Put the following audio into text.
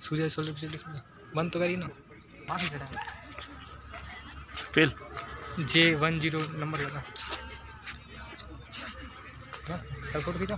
सूर्य solar पीछे लिख बंद तो करिए ना। Fill. J one zero number लगा। बस फ़ोटो खींचो